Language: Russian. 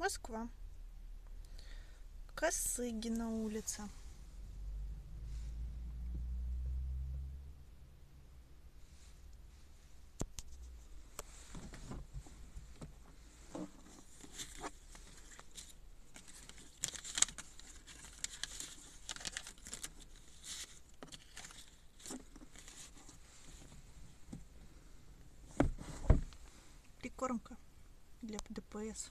Москва. Косыгина улица. Прикормка для ДПС.